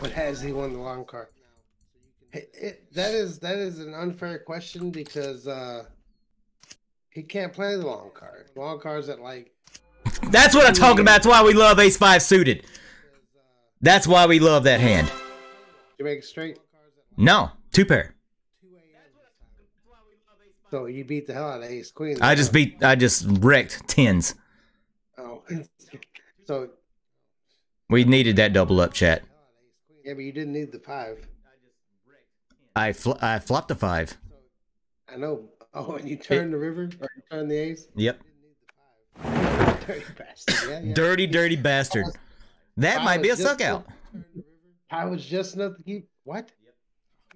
But has he won the long card? It, it, that is that is an unfair question because uh he can't play the long card. Long cards at like That's what I'm talking about. That's why we love Ace Five suited. That's why we love that hand. you make it straight. No, two pair. So you beat the hell out of Ace Queen. I just beat. I just wrecked tens. Oh, so We needed that double up chat. Yeah, but you didn't need the five. I fl- I flopped a five. I know. Oh, and you turned the river or you turned the ace. Yep. Dirty bastard. Yeah, yeah. Dirty, dirty bastard. That I might be a was just- suck out. I was just enough to keep what?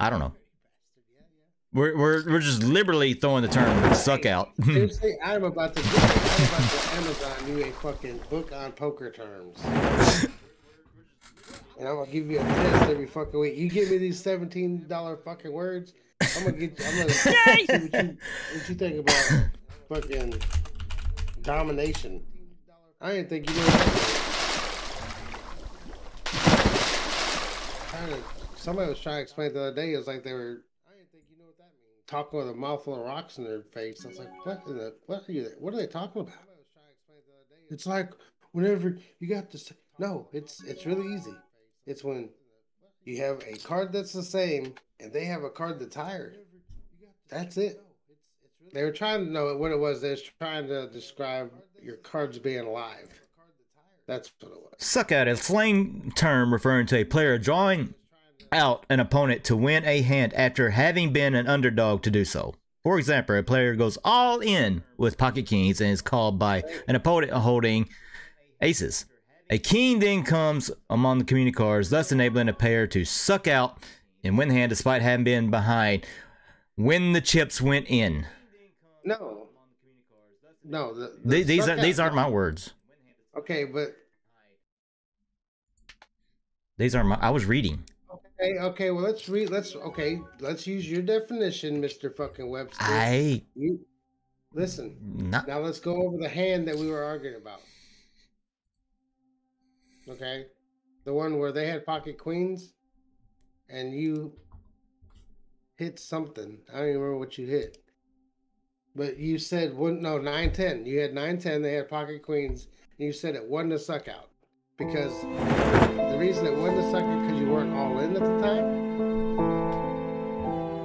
I don't know. We're we're we're just liberally throwing the term suck out. Seriously, I'm about to I'm about to Amazon you a fucking book on poker terms. And I'm gonna give you a test every fucking week. You give me these seventeen dollar fucking words, I'm gonna get. You, I'm gonna see what you, what you think about fucking domination. I didn't think you knew. To, somebody was trying to explain the other day. It was like they were talking with a mouthful of rocks in their face. I was like, what? The, what are you? What are they talking about? It's like whenever you got this. No, it's it's really easy. It's when you have a card that's the same and they have a card that's higher. That's it. They were trying to know what it was. They was trying to describe your cards being live. That's what it was. Suck out is a slang term referring to a player drawing out an opponent to win a hand after having been an underdog to do so. For example, a player goes all in with pocket kings and is called by an opponent holding aces. A king then comes among the community cards, thus enabling a player to suck out and win the hand despite having been behind when the chips went in. No. No, the, the These, these, are, these aren't my words. Okay, but These are my. I was reading. okay, okay. Well, let's read. Let's okay. Let's use your definition, Mister Fucking Webster. I You listen. not. Now let's go over the hand that we were arguing about. Okay, the one where they had pocket queens, and you hit something. I don't even remember what you hit. But you said one no nine ten. You had nine ten. They had pocket queens. And you said it wasn't a suck out because the reason it wasn't a suck out because you weren't all in at the time.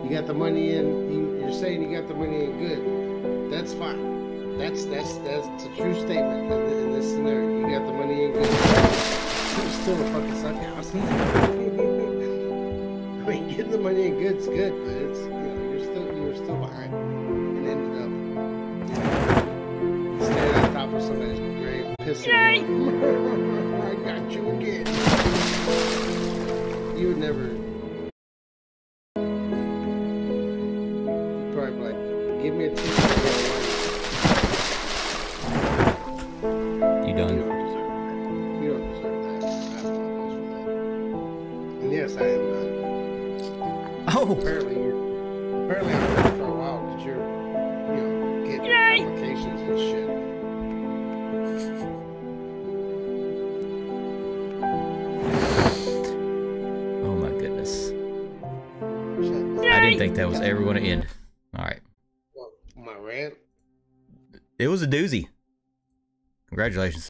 You got the money in. You, you're saying you got the money in good. That's fine. That's that's that's a true statement in, in this scenario. You got the money in good. It's still a fucking suck out. I mean, getting the money in good's good, but it's you know you're still you were still behind and ended up standing on top of somebody's grave, pissing. I got you again. You would never. You'd probably be like, give me a tip. That. And yes, I am done. Oh, Apparently, you're, apparently I'm done for a while because you're, you know, getting applications and shit. oh my goodness! Shut I didn't think that was ever going to end. All right, Well, my rant. it was a doozy. Congratulations.